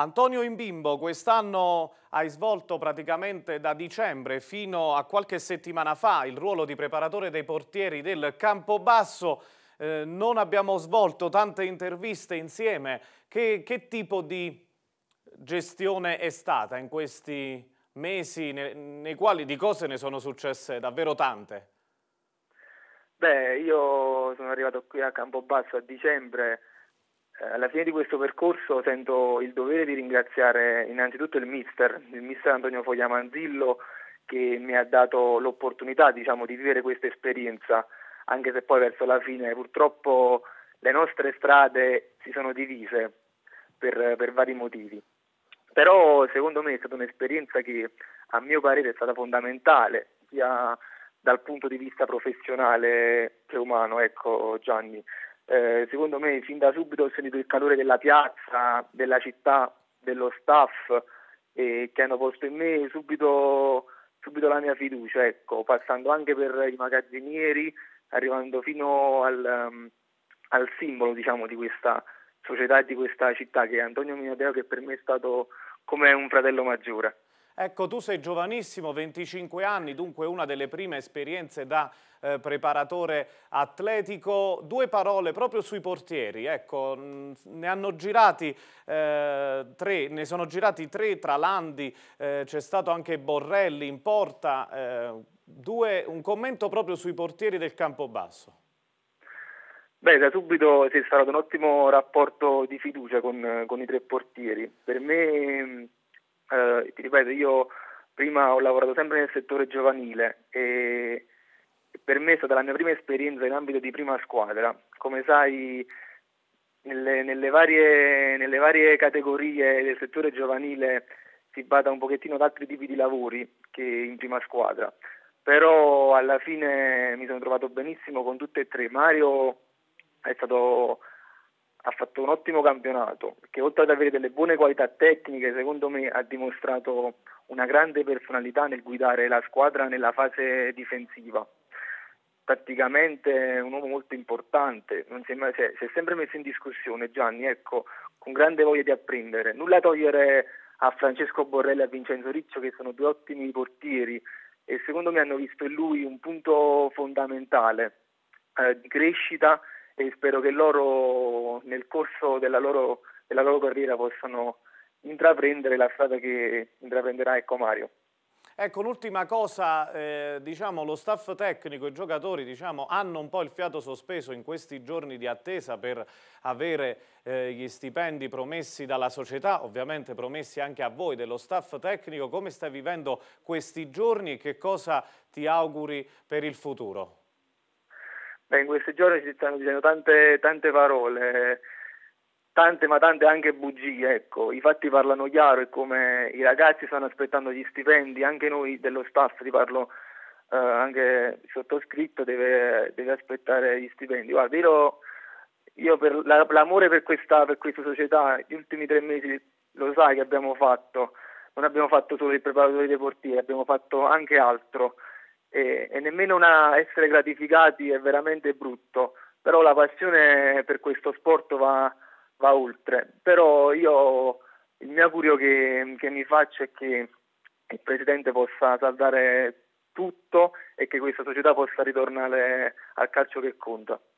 Antonio Imbimbo, quest'anno hai svolto praticamente da dicembre fino a qualche settimana fa il ruolo di preparatore dei portieri del Campobasso. Eh, non abbiamo svolto tante interviste insieme. Che, che, tipo di gestione è stata in questi mesi nei, nei quali di cose ne sono successe davvero tante? Beh, io sono arrivato qui a Campobasso a dicembre alla fine di questo percorso sento il dovere di ringraziare innanzitutto il mister, il mister Antonio Fogliamanzillo che mi ha dato l'opportunità diciamo, di vivere questa esperienza, anche se poi verso la fine purtroppo le nostre strade si sono divise per, per vari motivi. Però secondo me è stata un'esperienza che a mio parere è stata fondamentale, sia dal punto di vista professionale che umano, ecco Gianni. Eh, secondo me fin da subito ho sentito il calore della piazza, della città, dello staff eh, che hanno posto in me subito, subito la mia fiducia, ecco, passando anche per i magazzinieri, arrivando fino al, um, al simbolo diciamo, di questa società e di questa città che è Antonio Minodeo che per me è stato come un fratello maggiore. Ecco, tu sei giovanissimo, 25 anni, dunque una delle prime esperienze da eh, preparatore atletico. Due parole proprio sui portieri, ecco, mh, ne hanno girati eh, tre, ne sono girati tre tra Landi, eh, c'è stato anche Borrelli in porta, eh, due, un commento proprio sui portieri del Campobasso. Beh, da subito si è instaurato un ottimo rapporto di fiducia con, con i tre portieri. Per me eh, ti ripeto, io prima ho lavorato sempre nel settore giovanile e per me è stata la mia prima esperienza in ambito di prima squadra. Come sai, nelle, nelle, varie, nelle varie, categorie del settore giovanile si bada un pochettino ad altri tipi di lavori che in prima squadra. Però alla fine mi sono trovato benissimo con tutte e tre. Mario è stato ha fatto un ottimo campionato, che oltre ad avere delle buone qualità tecniche, secondo me ha dimostrato una grande personalità nel guidare la squadra nella fase difensiva. Tatticamente è un uomo molto importante, si è, mai, si, si è, sempre messo in discussione Gianni, ecco, con grande voglia di apprendere. Nulla togliere a Francesco Borrelli e a Vincenzo Riccio che sono due ottimi portieri e secondo me hanno visto in lui un punto fondamentale eh, di crescita e spero che loro corso della loro, della loro carriera possano intraprendere la strada che intraprenderà Ecco Mario. Ecco, l'ultima cosa, eh, diciamo, lo staff tecnico, i giocatori diciamo, hanno un po' il fiato sospeso in questi giorni di attesa per avere eh, gli stipendi promessi dalla società, ovviamente promessi anche a voi dello staff tecnico. Come stai vivendo questi giorni e che cosa ti auguri per il futuro? Beh, in questi giorni si stanno dicendo tante, tante parole, tante ma tante anche bugie, ecco. I fatti parlano chiaro e come i ragazzi stanno aspettando gli stipendi, anche noi dello staff, ti parlo eh, anche sottoscritto, deve, deve, aspettare gli stipendi. Guarda, io, io per la, l'amore per questa, per questa società, gli ultimi tre mesi lo sai che abbiamo fatto, non abbiamo fatto solo il preparatore dei portieri, abbiamo fatto anche altro e, e nemmeno una, essere gratificati è veramente brutto, però la passione per questo sport va, va oltre. Però io il mio augurio che, che mi faccio è che il Presidente possa salvare tutto e che questa società possa ritornare al calcio che conta.